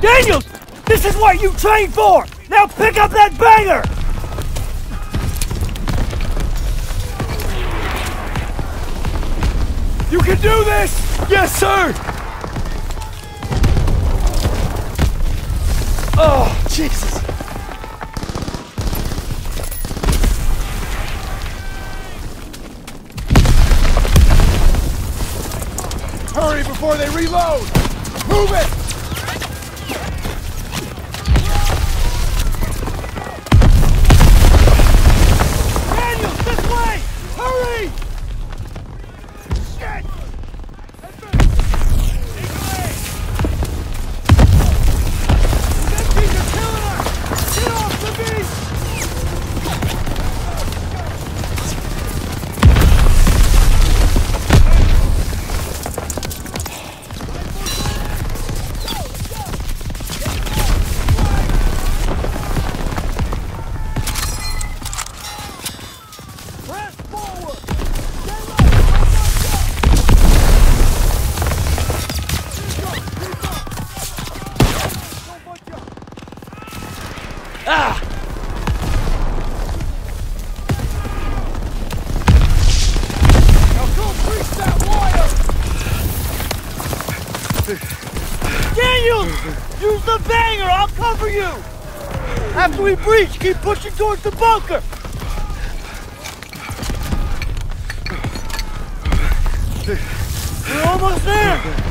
Daniels! This is what you trained for! Now pick up that banger! You can do this! Yes, sir! Oh, Jesus! Hurry before they reload! Move it! Banger! I'll cover you! After we breach, keep pushing towards the bunker! We're almost there!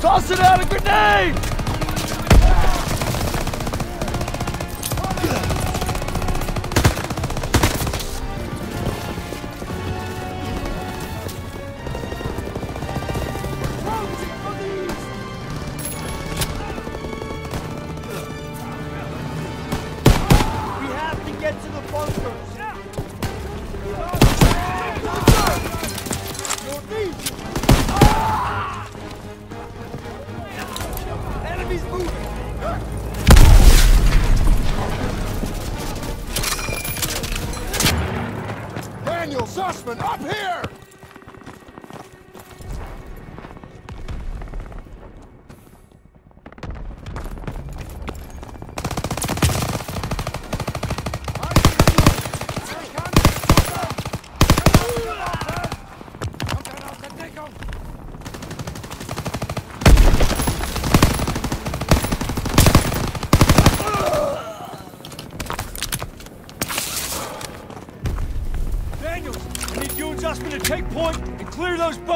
Toss it out a grenade! Up here!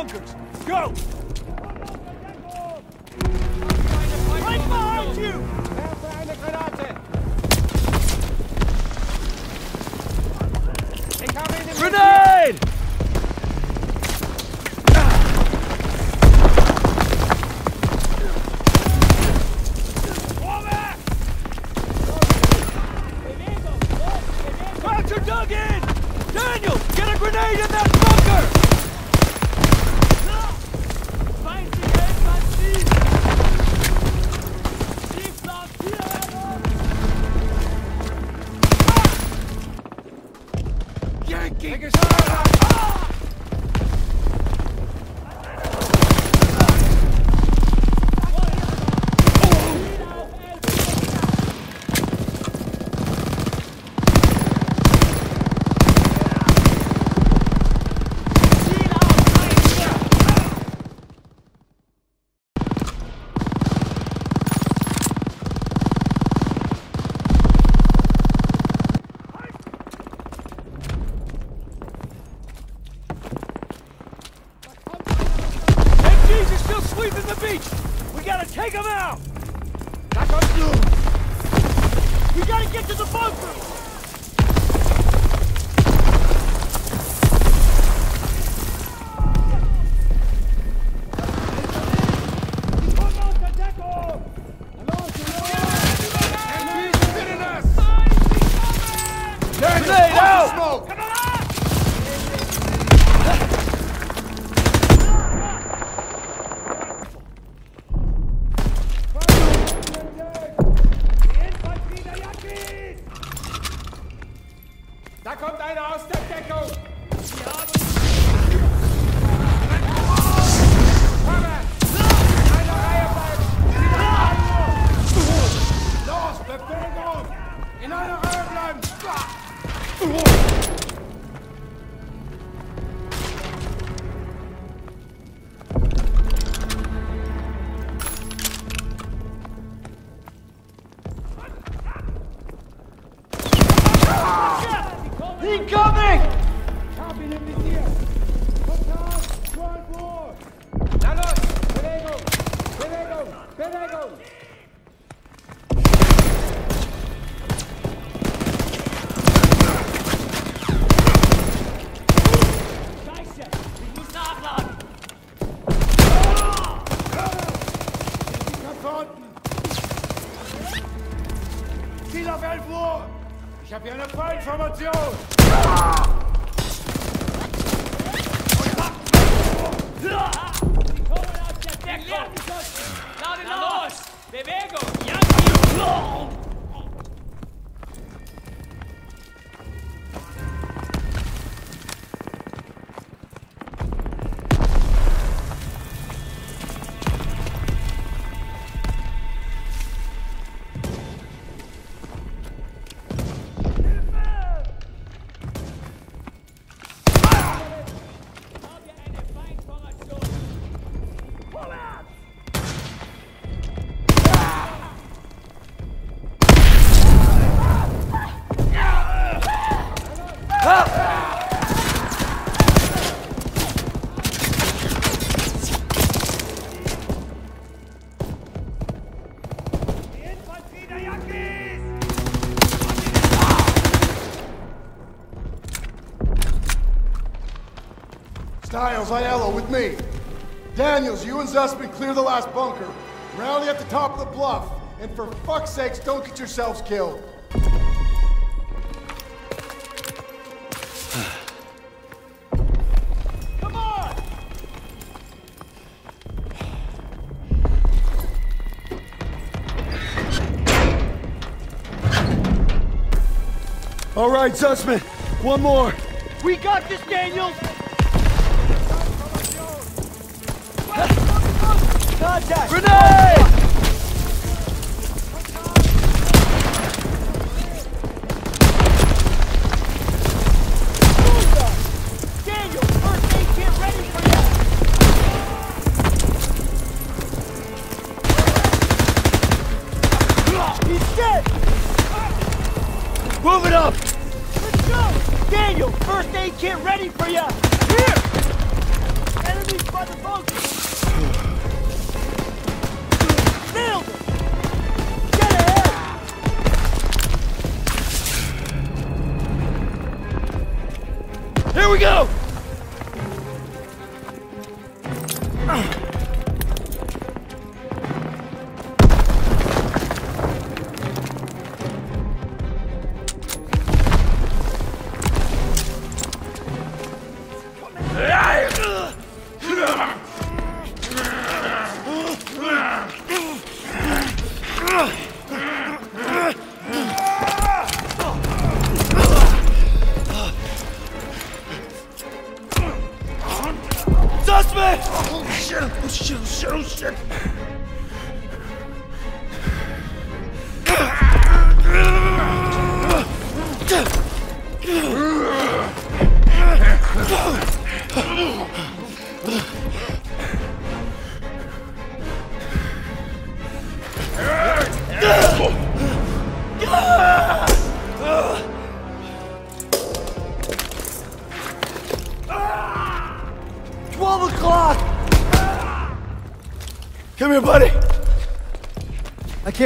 Bunkers. Da kommt einer aus der Deckung! Incoming! Kabin im Visier! Kontakt! 12 Uhr! Na los! Bewegung! habe hier eine Fallinformation! Sie kommen aus der Deckung! Lade los! Bewegung! Stiles, Aiello, with me. Daniels, you and Zussman clear the last bunker. Rally at the top of the bluff. And for fuck's sakes, don't get yourselves killed. Right, Zussman. One more. We got this, Daniels! Contact! Grenade! We go!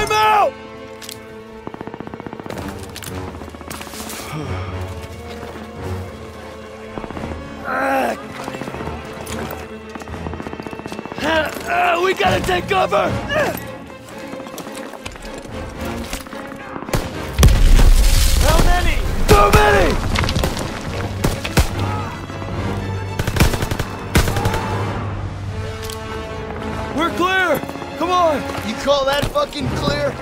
I'm out. Uh, we gotta take cover! How many? Too many! We're clear! Come on! You call that fucking clear?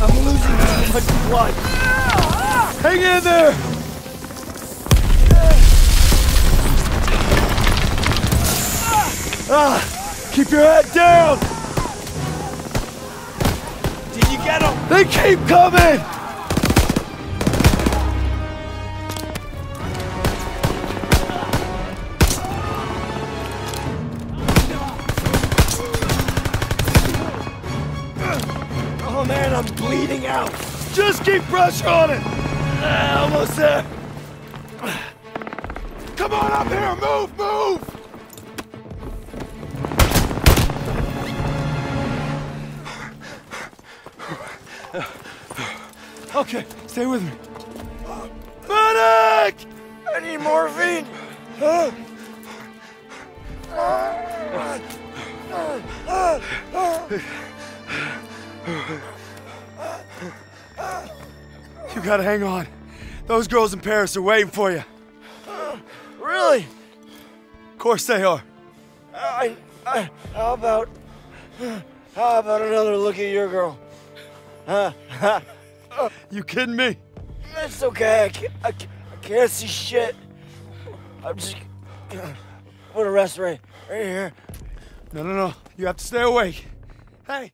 I'm losing too much blood. Hang in there! Ah, keep your head down! Did you get him? They keep coming! Out. Just keep pressure on it! Ah, almost there! Come on up here! Move, move! Okay, stay with me. Medic! I need morphine. You gotta hang on. Those girls in Paris are waiting for you. Really? Of course they are. I, I, how about, how about another look at your girl? Huh? You kidding me? It's okay. I can't, I, I can't see shit. I'm just put a rest right, right here. No, no, no. You have to stay awake. Hey.